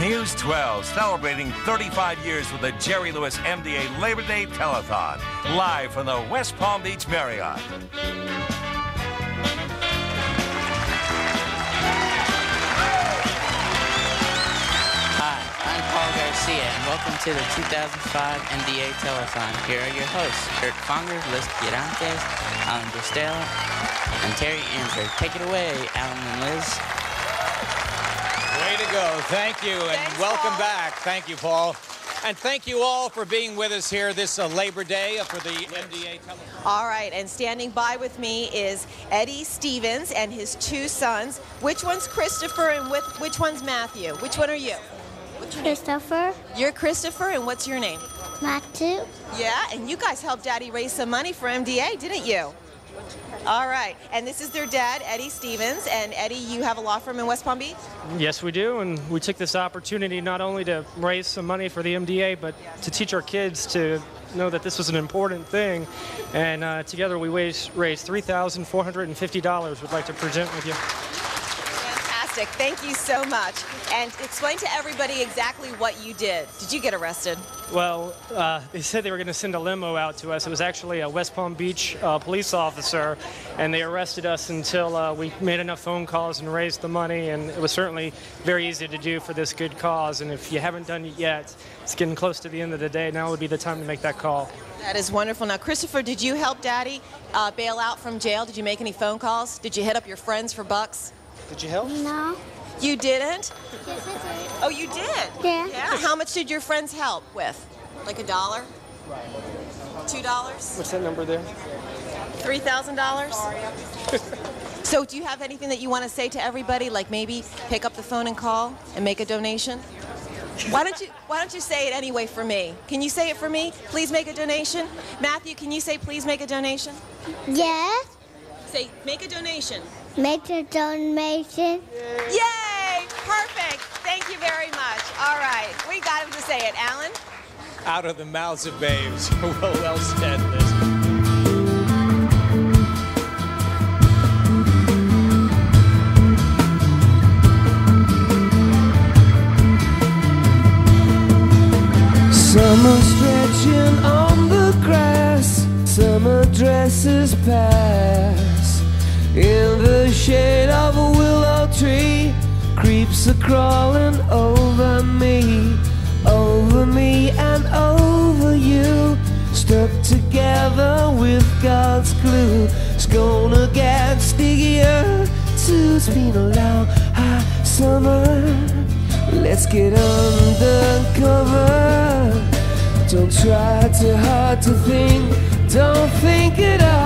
News 12 celebrating 35 years with the Jerry Lewis MDA Labor Day Telethon, live from the West Palm Beach Marriott. Hi, I'm Paul Garcia, and welcome to the 2005 MDA Telethon. Here are your hosts, Kurt Conger, Liz Girantes, Alan Bustela, and Terry Anser. Take it away, Alan and Liz. Way to go. Thank you, and Thanks, welcome Paul. back. Thank you, Paul. And thank you all for being with us here this uh, Labor Day for the MDA Telethon. All right, and standing by with me is Eddie Stephens and his two sons. Which one's Christopher and with, which one's Matthew? Which one are you? Christopher, You're Christopher, and what's your name? Matthew, Yeah, and you guys helped Daddy raise some money for MDA, didn't you? All right, and this is their dad, Eddie Stephens. And Eddie, you have a law firm in West Palm Beach? Yes, we do, and we took this opportunity not only to raise some money for the MDA, but to teach our kids to know that this was an important thing. And uh, together we raised, raised $3,450. We'd like to present with you. Fantastic. Thank you so much. And explain to everybody exactly what you did. Did you get arrested? Well, uh, they said they were going to send a limo out to us. It was actually a West Palm Beach uh, police officer, and they arrested us until uh, we made enough phone calls and raised the money. And it was certainly very easy to do for this good cause. And if you haven't done it yet, it's getting close to the end of the day. Now would be the time to make that call. That is wonderful. Now, Christopher, did you help Daddy uh, bail out from jail? Did you make any phone calls? Did you hit up your friends for bucks? Did you help? no, You didn't? yes I Oh, you did? Yeah. Yeah. How much did your friends help with? Like a dollar? Two dollars? What's that number there? Three thousand dollars? So, do you have anything that you want to say to everybody? Like maybe pick up the phone and call and make a donation? Why don't you Why don't you say it anyway for me? Can you say it for me? Please make a donation. Matthew, can you say please make a donation? did. Yes, Say make a donation. Make a donation. Yay! Perfect. Thank you very much. All right, we got him to say it. Alan. Out of the mouths of babes. well, well said, Liz. Summer stretching on the grass, summer dresses pass. In the shade of a willow tree, creeps are crawling over me, over me and over you. Stuck together with God's glue, it's gonna get stickier too. It's been a long, hot summer. Let's get undercover. Don't try too hard to think, don't think at all.